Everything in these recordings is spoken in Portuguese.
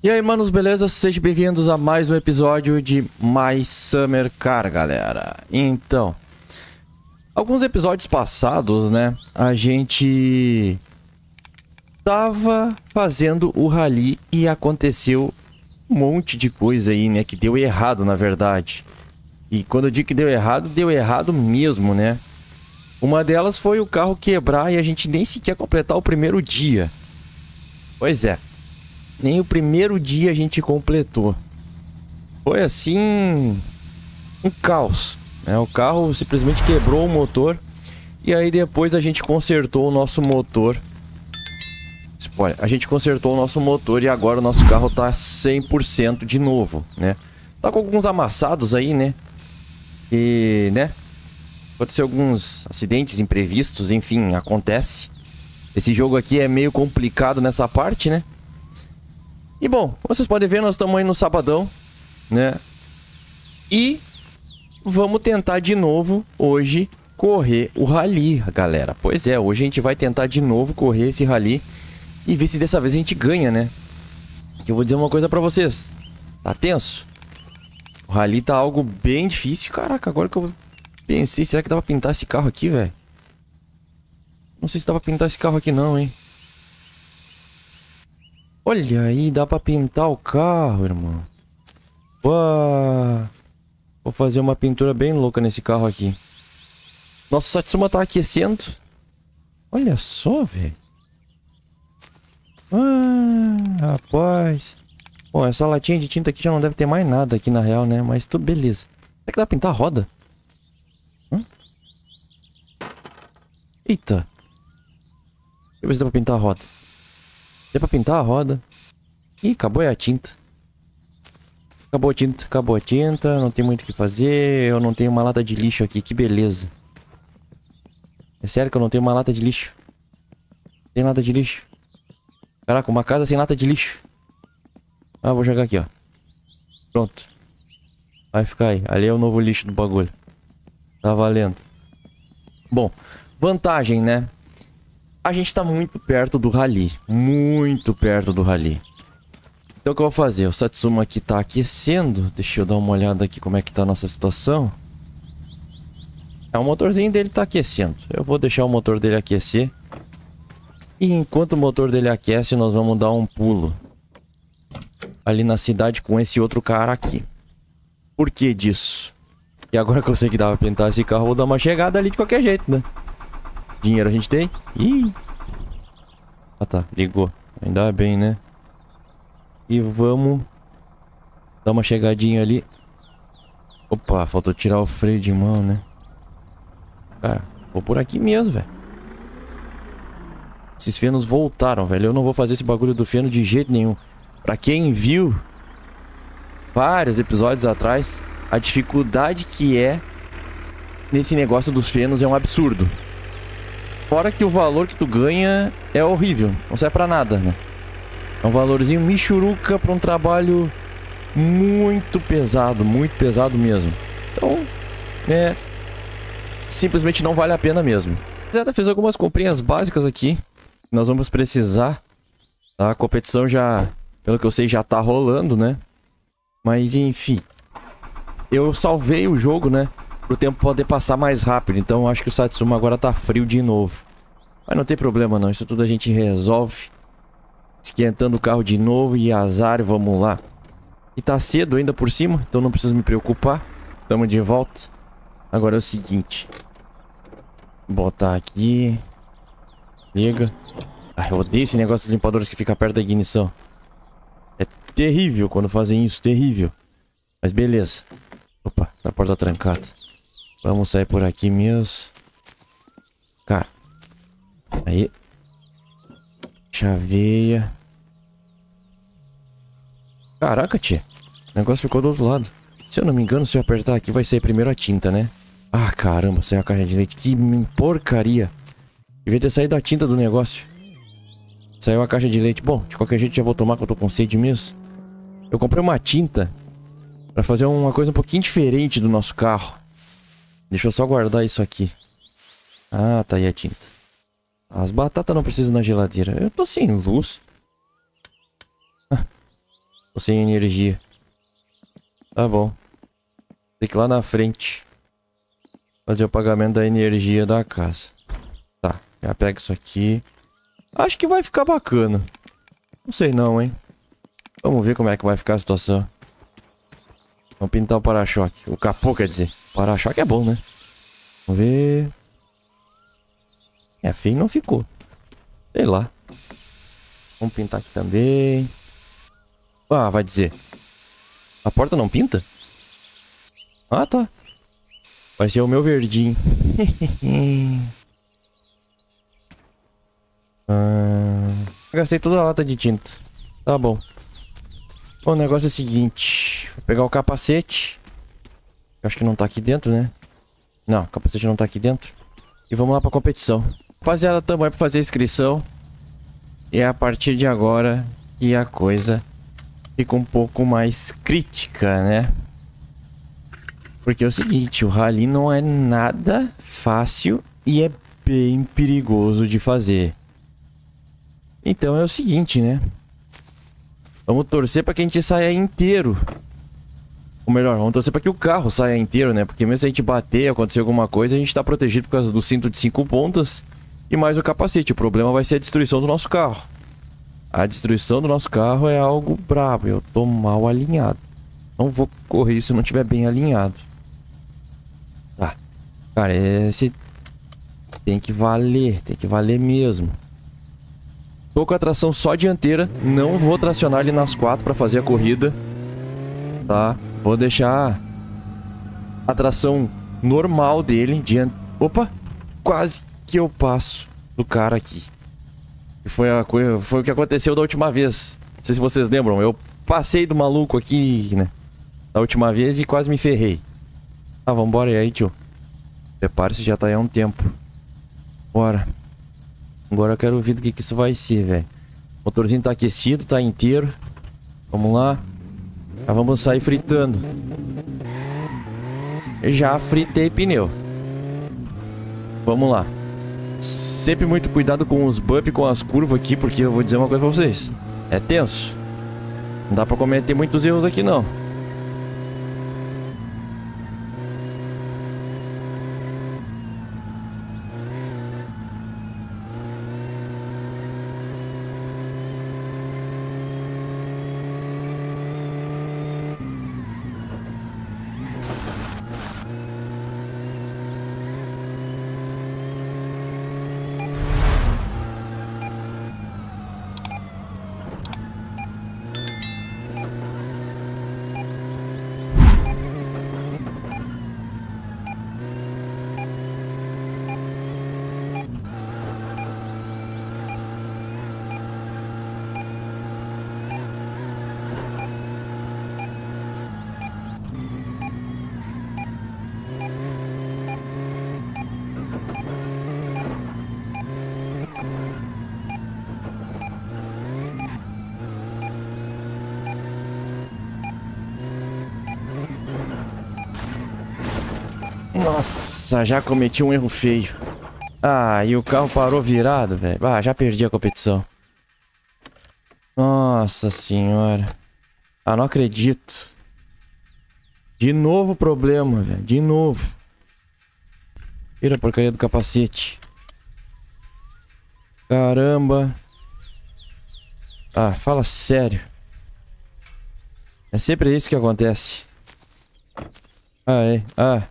E aí, manos, beleza? Sejam bem-vindos a mais um episódio de My Summer Car, galera. Então, alguns episódios passados, né, a gente tava fazendo o rally e aconteceu um monte de coisa aí, né, que deu errado, na verdade. E quando eu digo que deu errado, deu errado mesmo, né? Uma delas foi o carro quebrar e a gente nem sequer completar o primeiro dia. Pois é. Nem o primeiro dia a gente completou. Foi assim. Um caos. Né? O carro simplesmente quebrou o motor. E aí depois a gente consertou o nosso motor. Spoiler, a gente consertou o nosso motor e agora o nosso carro tá 100% de novo, né? Tá com alguns amassados aí, né? E, né? Pode ser alguns acidentes imprevistos, enfim, acontece. Esse jogo aqui é meio complicado nessa parte, né? E bom, como vocês podem ver, nós estamos aí no sabadão, né? E vamos tentar de novo hoje correr o rally, galera. Pois é, hoje a gente vai tentar de novo correr esse rally e ver se dessa vez a gente ganha, né? Que eu vou dizer uma coisa pra vocês. Tá tenso? O rally tá algo bem difícil. Caraca, agora que eu pensei, será que dá pra pintar esse carro aqui, velho? Não sei se dá pra pintar esse carro aqui não, hein? Olha aí, dá pra pintar o carro, irmão. Vou fazer uma pintura bem louca nesse carro aqui. Nossa, Satsuma tá aquecendo. Olha só, velho. Ah, rapaz. Bom, essa latinha de tinta aqui já não deve ter mais nada aqui na real, né? Mas tudo beleza. Será que dá pra pintar a roda? Hã? Eita. Deixa eu ver se dá pra pintar a roda. Deu pra pintar a roda. Ih, acabou é a tinta. Acabou a tinta, acabou a tinta. Não tem muito o que fazer. Eu não tenho uma lata de lixo aqui. Que beleza. É sério que eu não tenho uma lata de lixo? Tem lata de lixo? Caraca, uma casa sem lata de lixo. Ah, vou jogar aqui, ó. Pronto. Vai ficar aí. Ali é o novo lixo do bagulho. Tá valendo. Bom, vantagem, né? A gente tá muito perto do rally. Muito perto do rally. Então o que eu vou fazer? O Satsuma aqui tá aquecendo. Deixa eu dar uma olhada aqui como é que tá a nossa situação. É, o motorzinho dele tá aquecendo. Eu vou deixar o motor dele aquecer. E enquanto o motor dele aquece, nós vamos dar um pulo. Ali na cidade com esse outro cara aqui. Por que disso? E agora que eu sei que dá pra pintar esse carro, vou dar uma chegada ali de qualquer jeito, né? Dinheiro a gente tem? Ih! Ah tá, ligou. Ainda bem, né? E vamos... Dar uma chegadinha ali. Opa, faltou tirar o freio de mão, né? Cara, vou por aqui mesmo, velho. Esses fenos voltaram, velho. Eu não vou fazer esse bagulho do feno de jeito nenhum. Pra quem viu vários episódios atrás, a dificuldade que é nesse negócio dos fenos é um absurdo. Fora que o valor que tu ganha é horrível. Não serve pra nada, né? É um valorzinho michuruca pra um trabalho muito pesado, muito pesado mesmo. Então, é... Simplesmente não vale a pena mesmo. Já fiz algumas comprinhas básicas aqui. Nós vamos precisar. Tá? A competição já, pelo que eu sei, já tá rolando, né? Mas enfim. Eu salvei o jogo, né? Pro tempo poder passar mais rápido. Então acho que o Satsuma agora tá frio de novo. Mas não tem problema não. Isso tudo a gente resolve. Esquentando o carro de novo e azar, vamos lá. E tá cedo ainda por cima, então não preciso me preocupar. Tamo de volta. Agora é o seguinte. Botar aqui. Liga. Ai, eu odeio esse negócio de limpadores que fica perto da ignição. É terrível quando fazem isso, terrível. Mas beleza. Opa, essa porta tá trancada. Vamos sair por aqui mesmo. Cara. Aí. Chaveia. Caraca, tia. O negócio ficou do outro lado. Se eu não me engano, se eu apertar aqui, vai sair primeiro a tinta, né? Ah, caramba, saiu a caixa de leite. Que porcaria. Devia ter saído a tinta do negócio. Saiu a caixa de leite. Bom, de qualquer jeito já vou tomar que eu tô com sede mesmo. Eu comprei uma tinta pra fazer uma coisa um pouquinho diferente do nosso carro. Deixa eu só guardar isso aqui. Ah, tá aí a tinta. As batatas não precisam na geladeira. Eu tô sem luz. Ah, Tô sem energia. Tá bom. Tem que ir lá na frente. Fazer o pagamento da energia da casa. Tá, já pega isso aqui. Acho que vai ficar bacana. Não sei não, hein. Vamos ver como é que vai ficar a situação. Vamos pintar o para-choque. O capô, quer dizer. Para-choque é bom, né? Vamos ver. É, feio não ficou. Sei lá. Vamos pintar aqui também. Ah, vai dizer. A porta não pinta? Ah, tá. Vai ser o meu verdinho. ah, gastei toda a lata de tinta. Tá bom. Bom, o negócio é o seguinte. Vou pegar o capacete. Eu acho que não tá aqui dentro, né? Não, o capacete não tá aqui dentro. E vamos lá pra competição. Rapaziada, tamo aí pra fazer a inscrição. E é a partir de agora que a coisa fica um pouco mais crítica, né? Porque é o seguinte, o rally não é nada fácil e é bem perigoso de fazer. Então é o seguinte, né? Vamos torcer para que a gente saia inteiro. Ou melhor, vamos torcer para que o carro saia inteiro, né? Porque mesmo se a gente bater, acontecer alguma coisa, a gente tá protegido por causa do cinto de cinco pontas e mais o capacete. O problema vai ser a destruição do nosso carro. A destruição do nosso carro é algo brabo. Eu tô mal alinhado. Não vou correr se não estiver bem alinhado. Tá. Cara, esse tem que valer. Tem que valer mesmo. Tô com a tração só dianteira. Não vou tracionar ele nas quatro para fazer a corrida. Tá? Vou deixar a tração normal dele. Diant... Opa! Quase que eu passo do cara aqui. E foi, a coisa, foi o que aconteceu da última vez. Não sei se vocês lembram. Eu passei do maluco aqui, né? Da última vez e quase me ferrei. Ah, vambora aí, tio. Prepare-se, já tá aí há um tempo. Bora. Agora eu quero ver do que, que isso vai ser, velho. O motorzinho tá aquecido, tá inteiro. Vamos lá. Já vamos sair fritando. Já fritei pneu. Vamos lá. Sempre muito cuidado com os bumps, com as curvas aqui, porque eu vou dizer uma coisa pra vocês. É tenso. Não dá pra cometer muitos erros aqui, não. Nossa, já cometi um erro feio. Ah, e o carro parou virado, velho. Ah, já perdi a competição. Nossa senhora. Ah, não acredito. De novo problema, velho. De novo. Tira a porcaria do capacete. Caramba. Ah, fala sério. É sempre isso que acontece. Ah, é. Ah.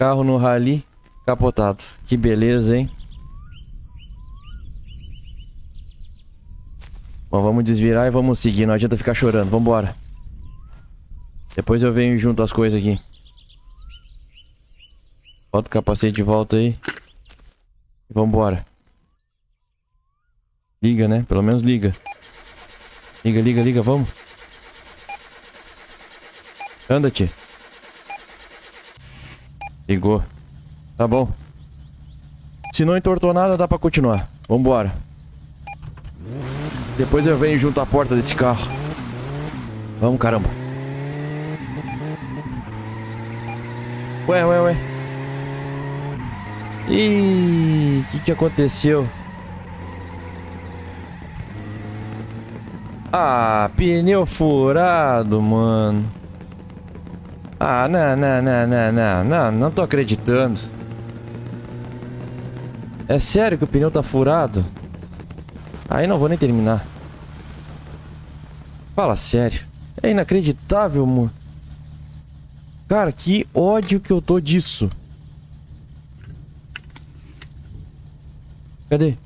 Carro no rally capotado. Que beleza, hein? Bom, vamos desvirar e vamos seguir. Não adianta ficar chorando. Vambora. Depois eu venho junto as coisas aqui. Bota o capacete de volta aí. Vambora. Liga, né? Pelo menos liga. Liga, liga, liga. Vamos. Anda, tia. Ligou. Tá bom. Se não entortou nada, dá pra continuar. Vambora. Depois eu venho junto à porta desse carro. Vamos, caramba. Ué, ué, ué. Ih, o que que aconteceu? Ah, pneu furado, mano. Ah, não, não, não, não, não, não, não tô acreditando. É sério que o pneu tá furado? Aí não vou nem terminar. Fala sério. É inacreditável, mano. Cara, que ódio que eu tô disso. Cadê?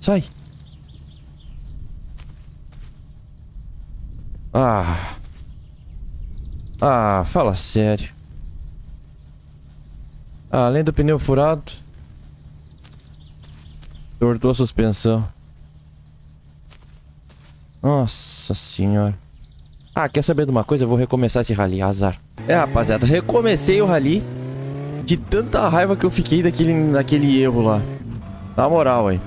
Sai. Ah. Ah, fala sério. Ah, além do pneu furado. Tortou a suspensão. Nossa senhora. Ah, quer saber de uma coisa? Eu vou recomeçar esse rally, azar. É, rapaziada, recomecei o rally de tanta raiva que eu fiquei daquele, daquele erro lá. Na moral, aí.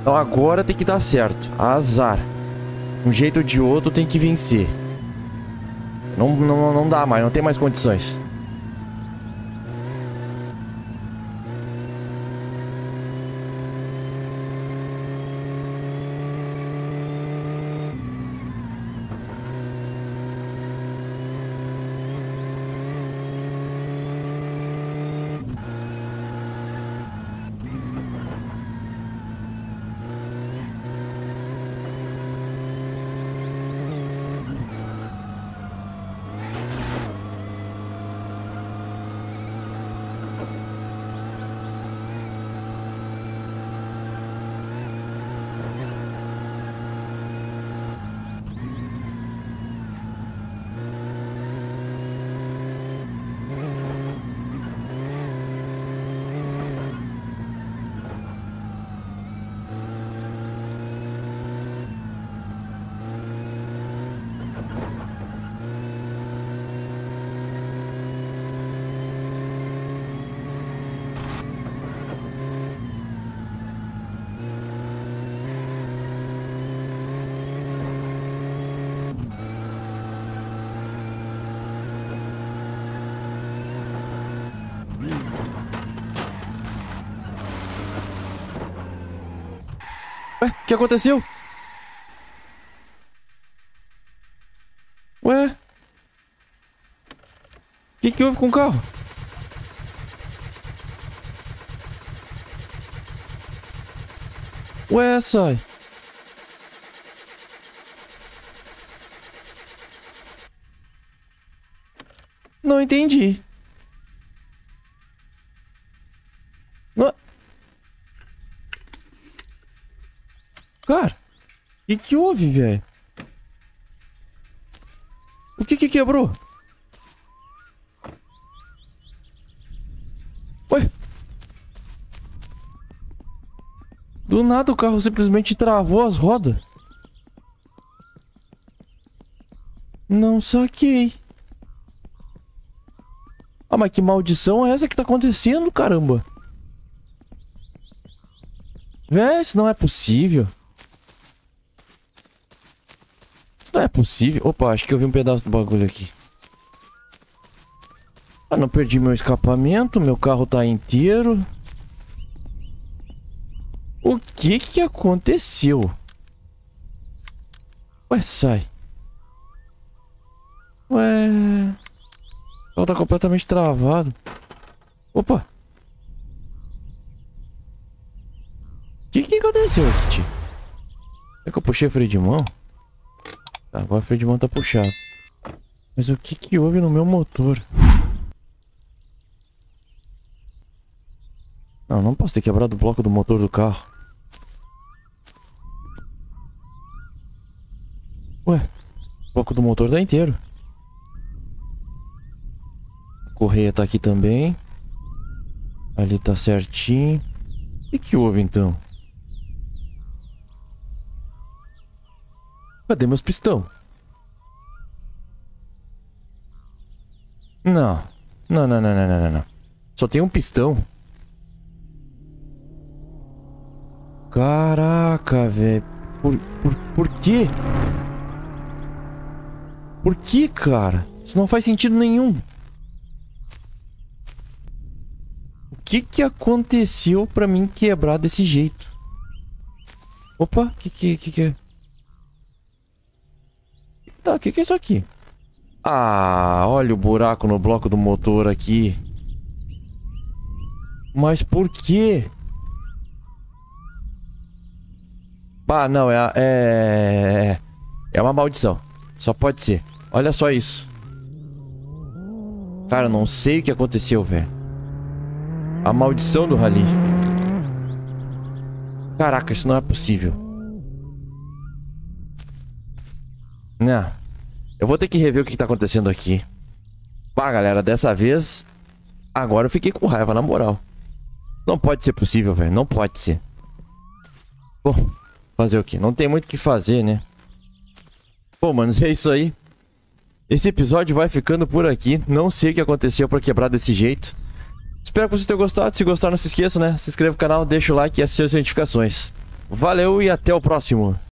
Então agora tem que dar certo. Azar. Um jeito ou de outro tem que vencer. Não, não, não dá mais, não tem mais condições. Ué, o que aconteceu? Ué? O que, que houve com o carro? Ué, sai. Não entendi. Não... Cara, o que, que houve, velho? O que que quebrou? Ué? Do nada o carro simplesmente travou as rodas. Não saquei. Ah, mas que maldição é essa que tá acontecendo, caramba? Véi, isso não é possível. Isso não é possível. Opa, acho que eu vi um pedaço do bagulho aqui. Ah, não perdi meu escapamento. Meu carro tá inteiro. O que que aconteceu? Ué, sai. Ué... O tá completamente travado. Opa. O que que aconteceu, tio? É que eu puxei o freio de mão? Tá, agora o freio de mão tá puxado. Mas o que que houve no meu motor? Não, não posso ter quebrado o bloco do motor do carro. Ué, o bloco do motor tá inteiro. A correia tá aqui também. Ali tá certinho. O que que houve então? Cadê meus pistão? Não. Não, não, não, não, não, não. Só tem um pistão. Caraca, velho. Por, por, por quê? Por que, cara? Isso não faz sentido nenhum. O que que aconteceu pra mim quebrar desse jeito? Opa, que que que que... Tá, o que, que é isso aqui? Ah, olha o buraco no bloco do motor aqui. Mas por quê? Bah, não, é, é... É uma maldição. Só pode ser. Olha só isso. Cara, não sei o que aconteceu, velho. A maldição do rally. Caraca, isso não é possível. Não. Eu vou ter que rever o que tá acontecendo aqui. Pá, galera, dessa vez... Agora eu fiquei com raiva, na moral. Não pode ser possível, velho. Não pode ser. Bom, fazer o quê? Não tem muito o que fazer, né? Bom, manos, é isso aí. Esse episódio vai ficando por aqui. Não sei o que aconteceu pra quebrar desse jeito. Espero que vocês tenham gostado. Se gostar, não se esqueça, né? Se inscreva no canal, deixa o like e ative as notificações. Valeu e até o próximo.